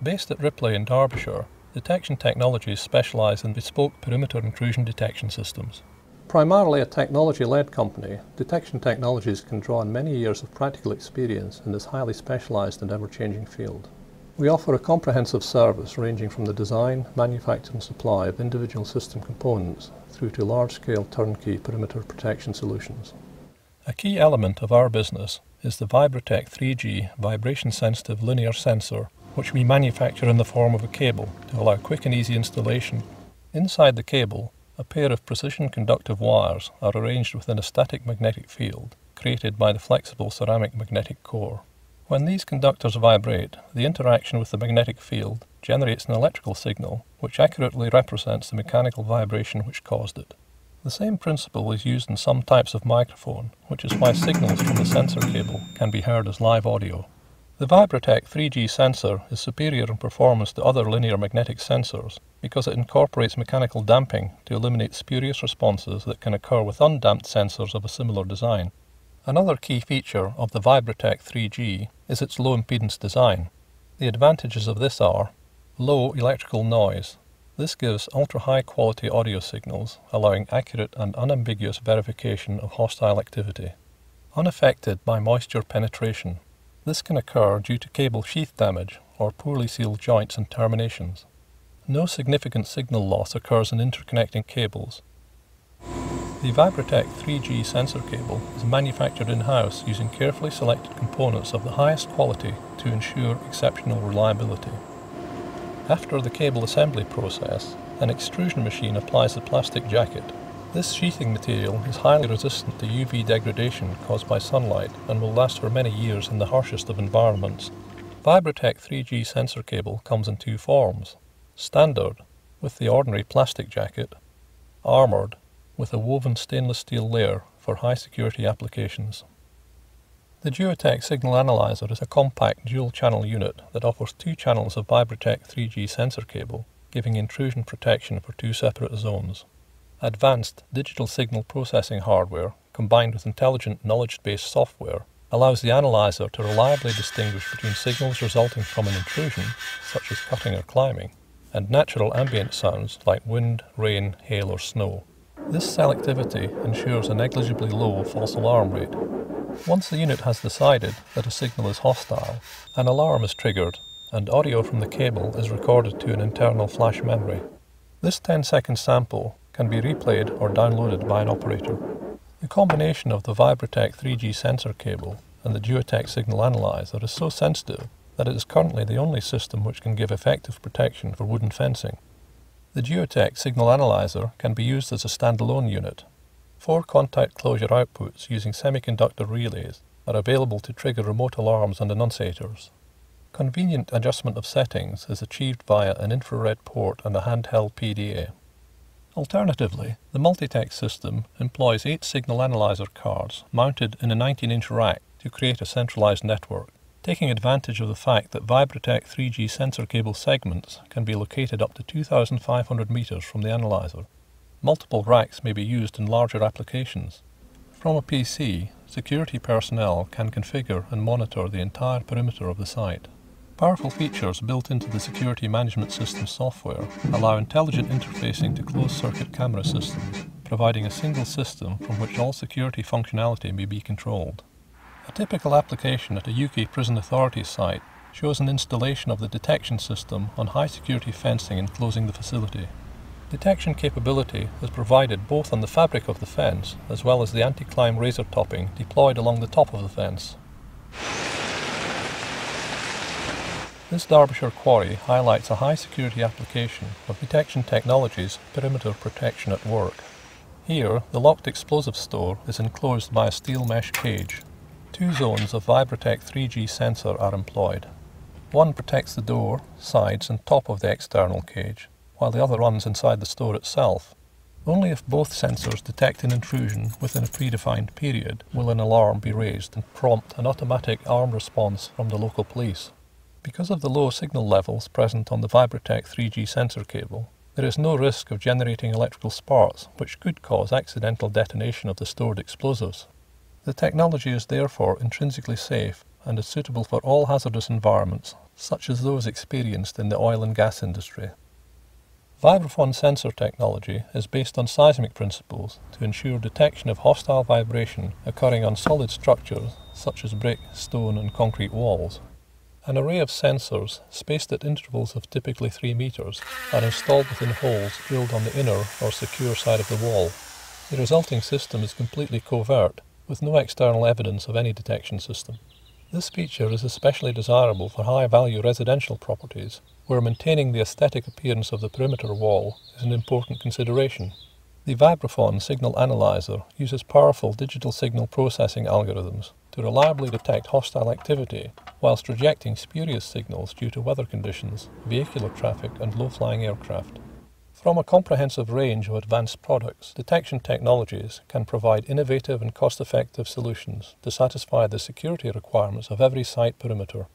Based at Ripley in Derbyshire, Detection Technologies specialise in bespoke perimeter intrusion detection systems. Primarily a technology led company, Detection Technologies can draw on many years of practical experience in this highly specialised and ever changing field. We offer a comprehensive service ranging from the design, manufacture, and supply of individual system components through to large scale turnkey perimeter protection solutions. A key element of our business is the Vibratech 3G vibration sensitive linear sensor, which we manufacture in the form of a cable to allow quick and easy installation. Inside the cable, a pair of precision conductive wires are arranged within a static magnetic field created by the flexible ceramic magnetic core. When these conductors vibrate, the interaction with the magnetic field generates an electrical signal which accurately represents the mechanical vibration which caused it. The same principle is used in some types of microphone, which is why signals from the sensor cable can be heard as live audio. The Vibratech 3G sensor is superior in performance to other linear magnetic sensors because it incorporates mechanical damping to eliminate spurious responses that can occur with undamped sensors of a similar design. Another key feature of the Vibratech 3G is its low impedance design. The advantages of this are low electrical noise. This gives ultra high quality audio signals, allowing accurate and unambiguous verification of hostile activity. Unaffected by moisture penetration. This can occur due to cable sheath damage or poorly sealed joints and terminations. No significant signal loss occurs in interconnecting cables, the Vibratech 3G sensor cable is manufactured in-house using carefully selected components of the highest quality to ensure exceptional reliability. After the cable assembly process, an extrusion machine applies the plastic jacket. This sheathing material is highly resistant to UV degradation caused by sunlight and will last for many years in the harshest of environments. Vibratech 3G sensor cable comes in two forms. Standard, with the ordinary plastic jacket, armoured, with a woven stainless steel layer for high security applications. The Duotech Signal Analyzer is a compact dual channel unit that offers two channels of Vibratech 3G sensor cable, giving intrusion protection for two separate zones. Advanced digital signal processing hardware, combined with intelligent knowledge based software, allows the analyzer to reliably distinguish between signals resulting from an intrusion, such as cutting or climbing, and natural ambient sounds like wind, rain, hail, or snow. This selectivity ensures a negligibly low false alarm rate. Once the unit has decided that a signal is hostile, an alarm is triggered and audio from the cable is recorded to an internal flash memory. This 10 second sample can be replayed or downloaded by an operator. The combination of the Vibratech 3G sensor cable and the Duotech signal analyzer is so sensitive that it is currently the only system which can give effective protection for wooden fencing. The Duotech signal analyzer can be used as a standalone unit. Four contact closure outputs using semiconductor relays are available to trigger remote alarms and annunciators. Convenient adjustment of settings is achieved via an infrared port and a handheld PDA. Alternatively, the Multitech system employs eight signal analyzer cards mounted in a 19 inch rack to create a centralized network taking advantage of the fact that Vibratech 3G sensor cable segments can be located up to 2,500 meters from the analyzer. Multiple racks may be used in larger applications. From a PC, security personnel can configure and monitor the entire perimeter of the site. Powerful features built into the security management system software allow intelligent interfacing to closed-circuit camera systems, providing a single system from which all security functionality may be controlled. A typical application at a UK prison authority site shows an installation of the detection system on high security fencing enclosing the facility. Detection capability is provided both on the fabric of the fence as well as the anti-climb razor topping deployed along the top of the fence. This Derbyshire quarry highlights a high security application of detection technologies perimeter protection at work. Here, the locked explosive store is enclosed by a steel mesh cage Two zones of Vibratech 3G sensor are employed. One protects the door, sides and top of the external cage, while the other runs inside the store itself. Only if both sensors detect an intrusion within a predefined period will an alarm be raised and prompt an automatic armed response from the local police. Because of the low signal levels present on the Vibratech 3G sensor cable, there is no risk of generating electrical sparks which could cause accidental detonation of the stored explosives. The technology is therefore intrinsically safe and is suitable for all hazardous environments, such as those experienced in the oil and gas industry. Vibraphone sensor technology is based on seismic principles to ensure detection of hostile vibration occurring on solid structures such as brick, stone, and concrete walls. An array of sensors, spaced at intervals of typically 3 meters, are installed within holes drilled on the inner or secure side of the wall. The resulting system is completely covert, with no external evidence of any detection system. This feature is especially desirable for high-value residential properties, where maintaining the aesthetic appearance of the perimeter wall is an important consideration. The Vibraphone signal analyzer uses powerful digital signal processing algorithms to reliably detect hostile activity whilst rejecting spurious signals due to weather conditions, vehicular traffic and low-flying aircraft. From a comprehensive range of advanced products, detection technologies can provide innovative and cost-effective solutions to satisfy the security requirements of every site perimeter.